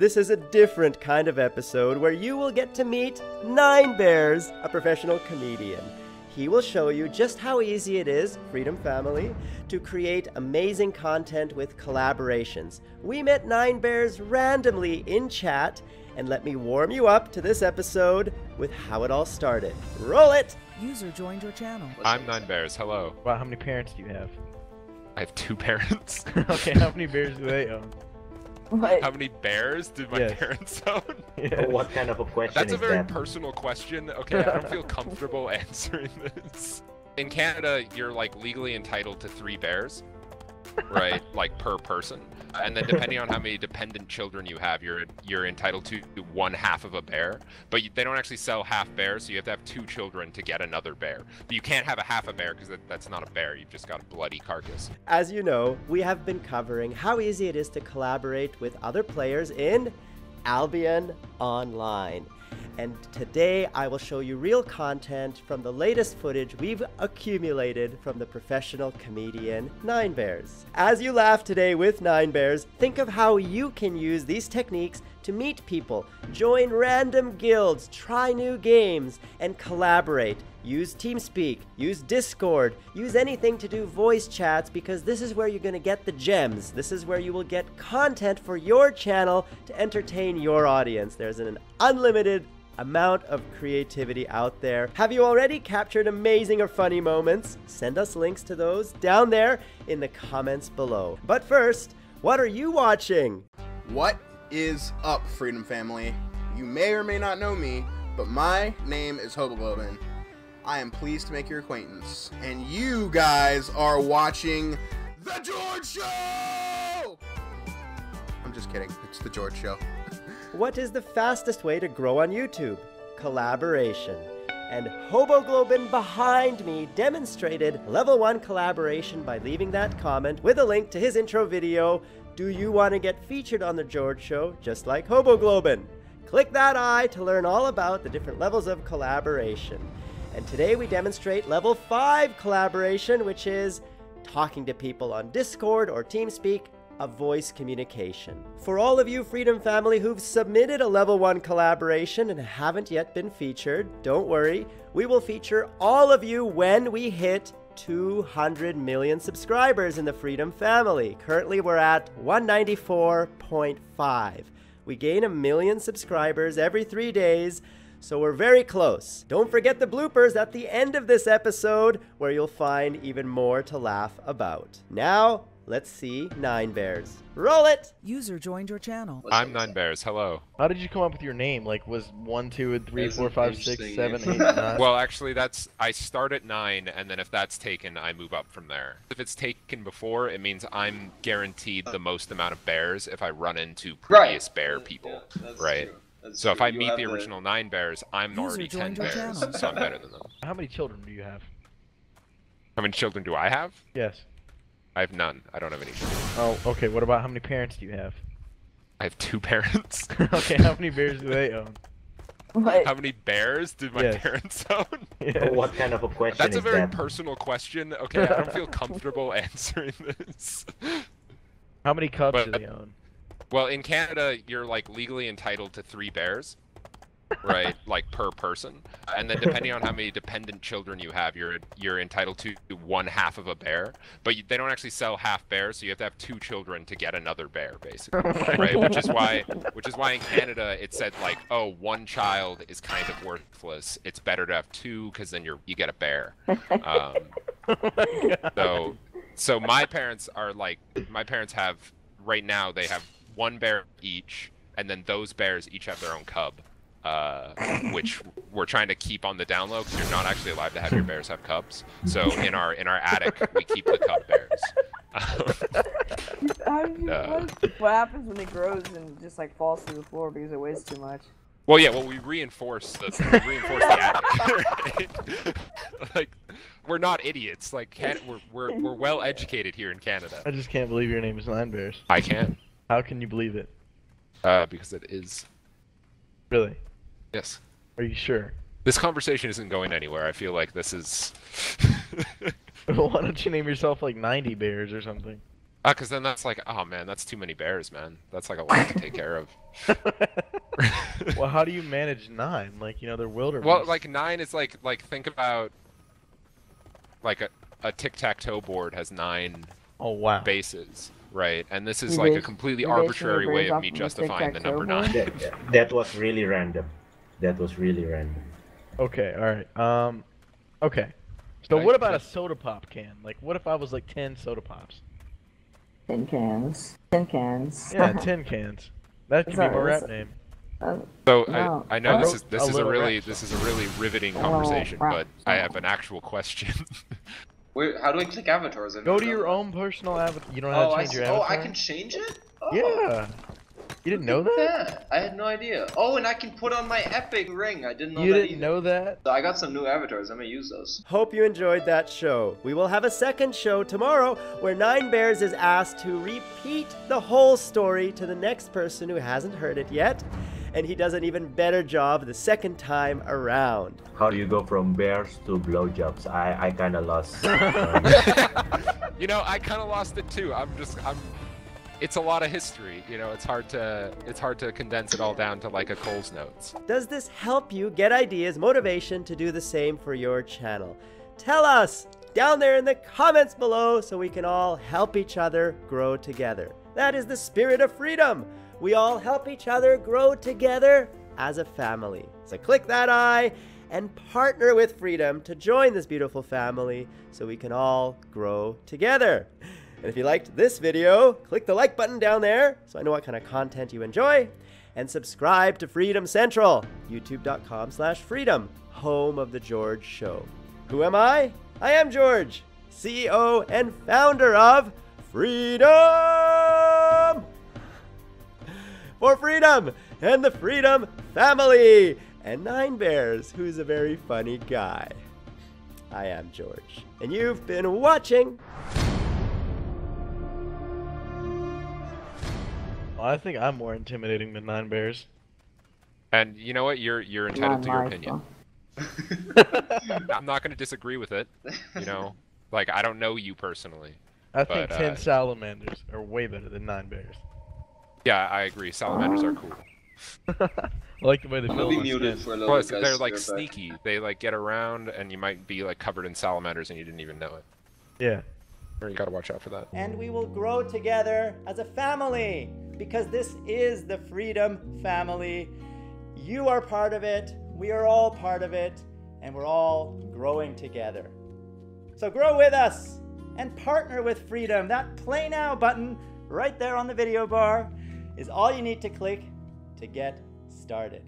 This is a different kind of episode where you will get to meet Nine Bears, a professional comedian. He will show you just how easy it is, Freedom Family, to create amazing content with collaborations. We met Nine Bears randomly in chat, and let me warm you up to this episode with how it all started. Roll it! User joined your channel. I'm Nine Bears. Hello. Wow, how many parents do you have? I have two parents. okay, how many bears do they own? What? How many bears did my Yes. parents own? Yeah. What kind of a question That's a is very that? personal question. Okay, I don't feel comfortable answering this. In Canada, you're like legally entitled to three bears, right? like per person, and then depending on how many dependent children you have, you're you're entitled to one half of a bear. But you, they don't actually sell half bears, so you have to have two children to get another bear. But you can't have a half a bear because that, that's not a bear. You've just got a bloody carcass. As you know, we have been covering how easy it is to collaborate with other players in Albion Online. And today I will show you real content from the latest footage we've accumulated from the professional comedian Nine Bears. As you laugh today with Nine Bears, think of how you can use these techniques to meet people, join random guilds, try new games, and collaborate. Use TeamSpeak, use Discord, use anything to do voice chats because this is where you're going to get the gems. This is where you will get content for your channel to entertain your audience. There's an unlimited amount of creativity out there. Have you already captured amazing or funny moments? Send us links to those down there in the comments below. But first, what are you watching? What is up, Freedom Family? You may or may not know me, but my name is Hoboglobin. I am pleased to make your acquaintance, and you guys are watching The George Show! I'm just kidding, it's The George Show. What is the fastest way to grow on YouTube? Collaboration. And Hoboglobin behind me demonstrated level 1 collaboration by leaving that comment with a link to his intro video. Do you want to get featured on The George Show just like Hoboglobin? Click that eye to learn all about the different levels of collaboration. And today we demonstrate level 5 collaboration, which is talking to people on Discord or TeamSpeak a voice communication. For all of you Freedom Family who've submitted a level 1 collaboration and haven't yet been featured, don't worry, we will feature all of you when we hit 200 million subscribers in the Freedom Family. Currently we're at 194.5. We gain a million subscribers every 3 days. So we're very close. Don't forget the bloopers at the end of this episode where you'll find even more to laugh about. Now, let's see Nine Bears. Roll it! User joined your channel. I'm Nine Bears. Hello. How did you come up with your name? Like, was one, two, and three, That's four, an five, six, interesting seven, name. eight, nine? Well, actually, that's I start at nine, and then if that's taken, I move up from there. If it's taken before, it means I'm guaranteed the most amount of bears if I run into previous bear people, Yeah, that's right? true. That's So if. I You mean have the original nine bears, I'm User already ten bears, channel. so I'm better than them. How many children do you have? How many children do I have? Yes. I have none. I don't have any. Oh, okay. What about how many parents do you have? I have two parents. okay, how many bears do they own? What? How many bears did my Yes. parents own? Yeah. What kind of a question That's a very that? personal question. Okay, I don't feel comfortable answering this. How many cubs But- do they own? Well, in Canada, you're like legally entitled to three bears, right? like per person, and then depending on how many dependent children you have, you're you're entitled to one half of a bear. But you, they don't actually sell half bears, so you have to have two children to get another bear, basically, right? Which is why which is why in Canada it said like, oh, one child is kind of worthless. It's better to have two because then you're you get a bear. Um, so so my parents are like my parents have right now they have one bear each and then those bears each have their own cub uh, which we're trying to keep on the down low because you're not actually allowed to have your bears have cubs so in our in our attic we keep the cub bears How do you, Uh. what, what happens when it grows and just like falls to the floor because it weighs too much? well yeah well we reinforce the we reinforce the attic like we're not idiots like can, we're, we're we're well educated here in canada I just can't believe your name is Nine Bears. i can't. How can you believe it? uh, because it is Really? Yes Are you sure? This conversation isn't going anywhere. I feel like this is. Why don't you name yourself like 90 Bears or something? Ah, because then that's like, oh man, that's too many bears, man. That's like a lot to take care of. well, how do you manage nine? Like, you know, they're wilderness. Well, like nine is like like think about like a a tic tac toe board has nine oh wow. bases, right? And this is You like a completely arbitrary way of me justifying the number nine. That, that was really random. That was really random. Okay, all right. Um, okay. So what about a soda pop can? Like, what if I was like ten soda pops? Tin cans. Tin cans. Yeah, tin cans. That could be Sorry, my rap name. Uh, So No. I, I know I this is this a is a really rap this is a really riveting conversation, rap but I have an actual question. Wait, how do I click avatars? I've Go to your own personal avatar. You don't know how Oh, to I change see. your avatar. Oh. I can change it. Oh. Yeah. You didn't know that? Yeah, I had no idea. Oh, and I can put on my epic ring. I didn't know You that didn't either. know that? So I got some new avatars. I'm gonna use those. Hope you enjoyed that show. We will have a second show tomorrow where Nine Bears is asked to repeat the whole story to the next person who hasn't heard it yet. And he does an even better job the second time around. How do you go from bears to blowjobs? I, I kind of lost. um, you know, I kind of lost it too. I'm just I'm. It's a lot of history. You know, it's hard to it's hard to condense it all down to like a Coles Notes. Does this help you get ideas, motivation to do the same for your channel? Tell us down there in the comments below so we can all help each other grow together. That is the spirit of freedom. We all help each other grow together as a family. So click that eye and partner with Freedom to join this beautiful family so we can all grow together. And if you liked this video, click the like button down there so I know what kind of content you enjoy. And subscribe to Freedom Central, youtube.com slash freedom, home of The George Show. Who am I? I am George, CEO and founder of Freedom! For freedom and the Freedom family, and Nine Bears, who's a very funny guy. I am George, and you've been watching Well, I think I'm more intimidating than nine bears. And you know what? You're you're entitled not to your opinion. I'm not going to disagree with it. You know, like I don't know you personally. I think But, ten uh, salamanders are way better than nine bears. Yeah, I agree. Salamanders are cool. I like the way they I'm fill gonna be muted for a little Plus, they're like Be right back. sneaky. They like get around, and you might be like covered in salamanders, and you didn't even know it. Yeah. You gotta watch out for that. and we will grow together as a family because this is the Freedom Family. You are part of it, we are all part of it, and we're all growing together. So grow with us and partner with Freedom. That Play Now button right there on the video bar is all you need to click to get started.